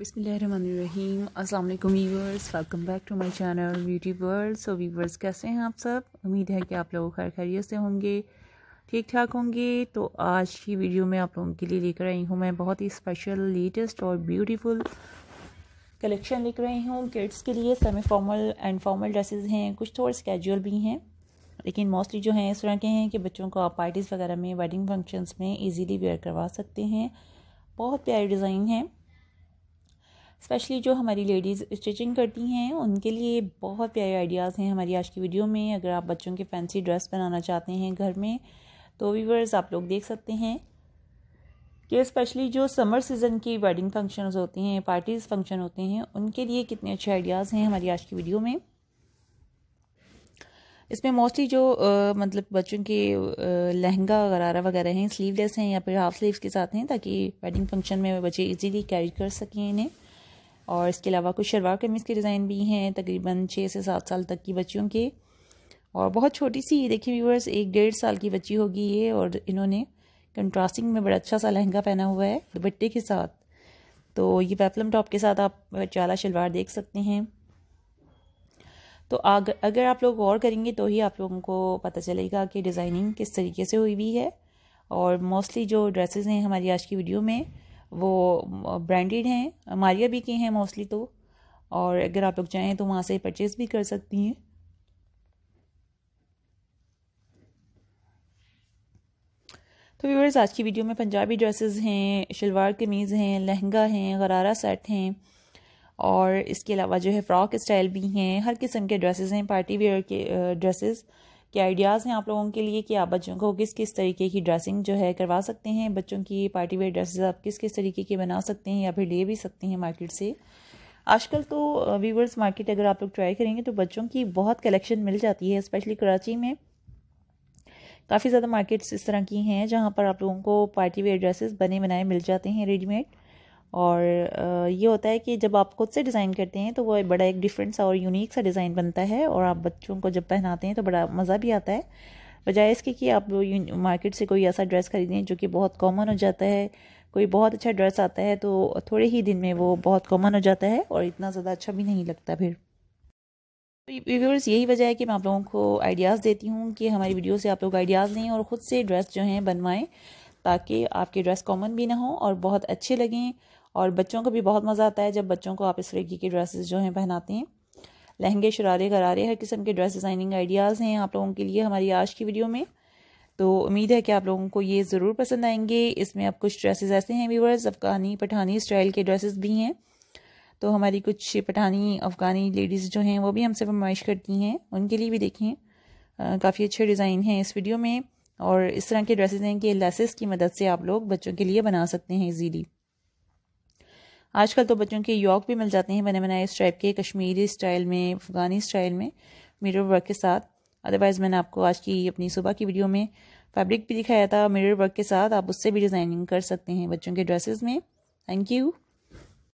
बिसमीम अस्सलाम वालेकुम welcome back to my channel beauty world. So viewers कैसे हैं आप सब? उम्मीद है कि आप लोग खैर खैरियत से होंगे, ठीक ठाक होंगे। तो आज की वीडियो में आप लोगों के लिए लेकर आई हूँ मैं बहुत ही स्पेशल लेटेस्ट और ब्यूटीफुल कलेक्शन लेकर आई हूँ। किड्स के लिए semi formal and formal dresses हैं। कुछ थोड़े स्कैजुअल भी हैं, लेकिन मोस्टली जो हैं, इस तरह के हैं कि बच्चों को आप पार्टीज़ वगैरह में वेडिंग फ़ंक्शंस में इजीली वेयर करवा सकते हैं। बहुत प्यारे डिज़ाइन हैं। स्पेशली जो हमारी लेडीज़ स्टिचिंग करती हैं उनके लिए बहुत प्यारे आइडियाज़ हैं हमारी आज की वीडियो में। अगर आप बच्चों के फैंसी ड्रेस बनाना चाहते हैं घर में तो वीवर्स आप लोग देख सकते हैं कि स्पेशली जो समर सीज़न की वेडिंग फ़ंक्शंस होते हैं पार्टीज़ फ़ंक्शन होते हैं उनके लिए कितने अच्छे आइडियाज़ हैं हमारी आज की वीडियो में। इसमें मोस्टली जो आ, मतलब बच्चों के आ, लहंगा गरारा वगैरह हैं स्लीवलेस हैं या फिर हाफ़ स्लीव्स के साथ हैं ताकि वेडिंग फ़ंक्शन में बच्चे इजीली कैरी कर सकें इन्हें। और इसके अलावा कुछ शलवार कमीज़ के डिज़ाइन भी हैं, तकरीबन छः से सात साल तक की बच्चियों के। और बहुत छोटी सी, देखिए व्यूवर्स एक डेढ़ साल की बच्ची होगी ये और इन्होंने कंट्रास्टिंग में बड़ा अच्छा सा लहंगा पहना हुआ है, दुपट्टे के साथ। तो ये पेपलम टॉप के साथ आप चाला शलवार देख सकते हैं। तो अगर अगर आप लोग गौर करेंगे तो ही आप लोगों को पता चलेगा कि डिज़ाइनिंग किस तरीके से हुई हुई है। और मोस्टली जो ड्रेसेस हैं हमारी आज की वीडियो में वो ब्रांडेड हैं, मारिया भी के हैं मोस्टली तो। और अगर आप लोग चाहें तो वहाँ से परचेज़ भी कर सकती हैं। तो व्यूवर्स आज की वीडियो में पंजाबी ड्रेसेस हैं, शलवार कमीज़ हैं, लहंगा हैं, गरारा सेट हैं। और इसके अलावा जो है फ़्रॉक स्टाइल भी हैं, हर किस्म के ड्रेसेस हैं पार्टी वेयर के ड्रेसेस के आइडियाज़ हैं आप लोगों के लिए कि आप बच्चों को किस किस तरीके की ड्रेसिंग जो है करवा सकते हैं, बच्चों की पार्टी वेयर ड्रेसेस आप किस किस तरीके की बना सकते हैं या फिर ले भी सकते हैं मार्केट से। आजकल तो वीवर्स मार्केट अगर आप लोग ट्राई करेंगे तो बच्चों की बहुत कलेक्शन मिल जाती है स्पेशली कराची में। काफ़ी ज़्यादा मार्केट्स इस तरह की हैं जहाँ पर आप लोगों को पार्टी वेयर ड्रेसेस बने बनाए मिल जाते हैं रेडीमेड और ये होता है कि जब आप खुद से डिज़ाइन करते हैं तो वो बड़ा एक डिफरेंट सा और यूनिक सा डिज़ाइन बनता है और आप बच्चों को जब पहनाते हैं तो बड़ा मज़ा भी आता है। बजाय इसके कि आप मार्केट से कोई ऐसा ड्रेस खरीदें जो कि बहुत कॉमन हो जाता है, कोई बहुत अच्छा ड्रेस आता है तो थोड़े ही दिन में वो बहुत कॉमन हो जाता है और इतना ज़्यादा अच्छा भी नहीं लगता फिर। तो व्यूवर्स यही वजह है कि मैं आप लोगों को आइडियाज़ देती हूँ कि हमारी वीडियो से आप लोग आइडियाज़ लें और ख़ुद से ड्रेस जो हैं बनवाएँ, ताकि आपके ड्रेस कॉमन भी ना हो और बहुत अच्छे लगें और बच्चों को भी बहुत मज़ा आता है जब बच्चों को आप इस तरीके की ड्रेसेस जो हैं पहनाते हैं। लहंगे, शरारे गरारे हर किस्म के ड्रेस डिज़ाइनिंग आइडियाज़ हैं आप लोगों के लिए हमारी आज की वीडियो में। तो उम्मीद है कि आप लोगों को ये ज़रूर पसंद आएँगे। इसमें अब कुछ ड्रेसेस ऐसे हैं व्यूवर्स अफ़गानी, पठानी स्टाइल के ड्रेसेस भी हैं। तो हमारी कुछ पठानी, अफ़गानी लेडीज़ जो हैं, वो भी हमसे फरमाइश करती हैं। उनके लिए भी देखें। काफ़ी अच्छे डिज़ाइन हैं इस वीडियो में। और इस तरह के ड्रेसेस हैं कि लेसेस की मदद से आप लोग बच्चों के लिए बना सकते हैं इजीली आजकल तो बच्चों के यॉक भी मिल जाते हैं बने बनाए इस टाइप के कश्मीरी स्टाइल में, अफ़गानी स्टाइल में मिरर वर्क के साथ। अदरवाइज़ मैंने आपको आज की अपनी सुबह की वीडियो में फैब्रिक भी दिखाया था मिरर वर्क के साथ। आप उससे भी डिज़ाइनिंग कर सकते हैं बच्चों के ड्रेसेस में। Thank you